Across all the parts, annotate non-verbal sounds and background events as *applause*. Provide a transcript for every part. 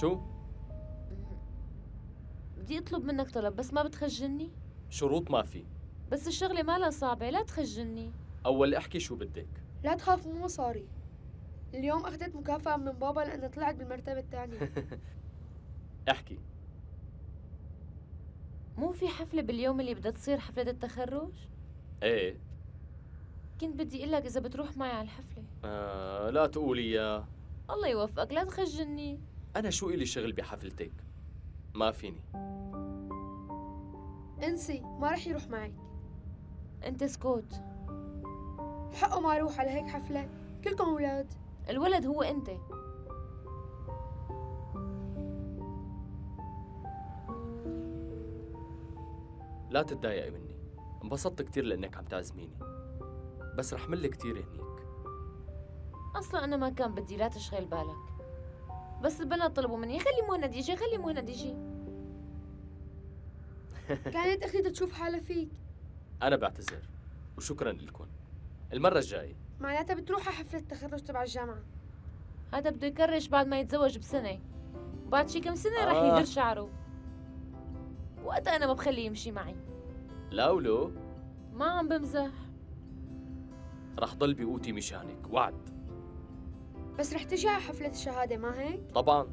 شو؟ بدي اطلب منك طلب بس ما بتخجلني؟ شروط ما في. بس الشغلة مالها صعبة لا تخجلني. أول احكي شو بدك. لا تخاف مو مصاري اليوم أخذت مكافأة من بابا لأنها طلعت بالمرتبة الثانية. *laughs* احكي. مو في حفلة باليوم اللي بدها تصير حفلة التخرج؟ إيه. كنت بدي أقول لك إذا بتروح معي على الحفلة. آه لا تقولي يا الله يوفقك لا تخجلني. أنا شو إلي شغل بحفلتك؟ ما فيني. إنسي ما رح يروح معك. أنت سكوت. حقه ما يروح على هيك حفلة. كلكم أولاد. الولد هو أنت. لا تتضايقي مني. انبسطت كتير لأنك عم تعزميني. بس رح مل كتير هنيك. أصلا أنا ما كان بدي لا تشغل بالك. بس البنات طلبوا مني. خلي مهند يجي خلي مهند يجي *laughs* كانت أختي تشوف حالها فيك. أنا بعتذر وشكرا لكم. المرة الجاية. معناتها بتروح على حفلة التخرج تبع الجامعة. هذا بده يكرش بعد ما يتزوج بسنة. بعد شي كم سنة رح آه. يدير شعره. وقتها أنا ما بخليه يمشي معي. لا ولو. ما عم بمزح. رح ضل بقوتي مشانك. وعد. بس رح تجي على حفلة الشهادة ما هيك؟ طبعا.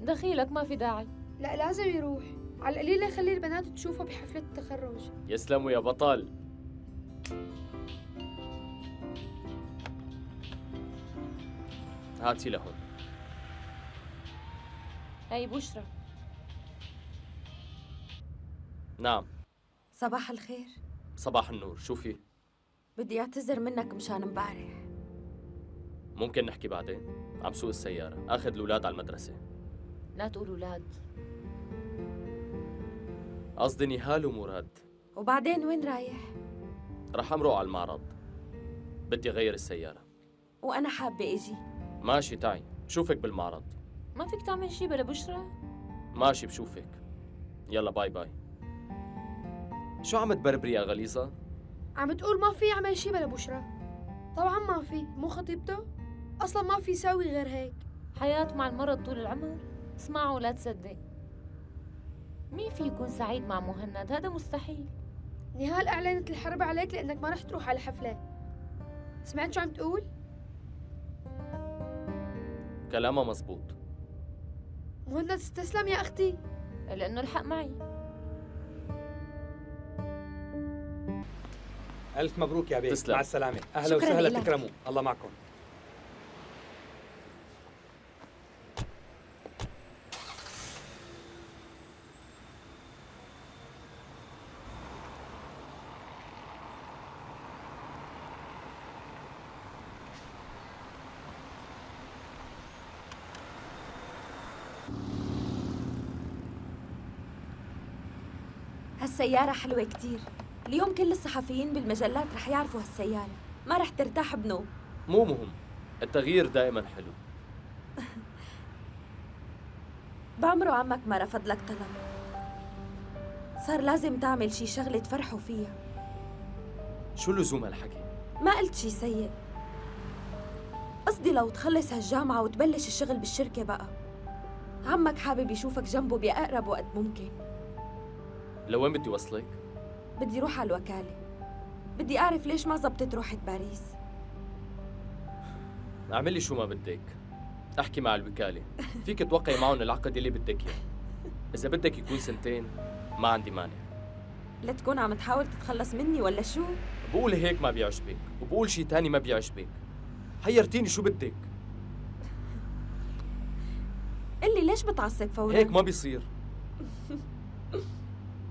دخيلك ما في داعي. لا لازم يروح. على القليلة خلي البنات تشوفه بحفلة التخرج. يسلموا يا بطل. هاتي لهون. هاي بشرى. نعم. صباح الخير. صباح النور. شو في؟ بدي اعتذر منك مشان امبارح. ممكن نحكي بعدين عم سوق السيارة. أخذ الأولاد على المدرسة. لا تقول أولاد. قصدي نهال ومراد. وبعدين وين رايح؟ رح أمرق على المعرض. بدي أغير السيارة. وأنا حابة إجي. ماشي تعي. بشوفك بالمعرض. ما فيك تعمل شي بلا بشرى؟ ماشي بشوفك. يلا باي باي. شو عم تبربري يا غليظة؟ عم تقول ما في يعمل شي بلا بشرى. طبعا ما في. مو خطيبته؟ أصلا ما في يساوي غير هيك. حياة مع المرض طول العمر؟ اسمع ولا تصدق. مين في يكون سعيد مع مهند؟ هذا مستحيل. نهال أعلنت الحرب عليك لأنك ما رح تروح على الحفله سمعت شو عم تقول؟ كلامها مزبوط. مهند استسلم يا أختي. لأنه الحق معي. ألف مبروك يا بيك تسلم. مع السلامة. أهلا شكراً وسهلا. تكرموا. الله معكم. هالسيارة حلوة كتير. اليوم كل الصحفيين بالمجلات رح يعرفوا هالسيارة. ما رح ترتاح بنوم. مو مهم. التغيير دائما حلو. *laughs* بعمره عمك ما رفض لك طلب. صار لازم تعمل شي شغلة تفرحوا فيها. شو لزوم هالحكي؟ ما قلت شي سيء. قصدي لو تخلص هالجامعة وتبلش الشغل بالشركة بقى. عمك حابب يشوفك جنبه بأقرب وقت ممكن. لوين بدي وصلك؟ بدي روح على الوكالة. بدي أعرف ليش ما زبطت روحة باريس. اعملي شو ما بدك. أحكي مع الوكالة. فيك توقعي معهم العقد اللي بدك إياه. إذا بدك يكون سنتين ما عندي مانع. لا تكون عم تحاول تتخلص مني ولا شو؟ بقول هيك ما بيعجبك وبقول شي تاني ما بيعجبك. حيرتيني شو بدك. قلي ليش بتعصب فورا؟ هيك ما بيصير. *laughs*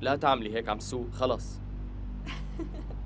لا تعملي هيك عم سوق خلص. *laughs*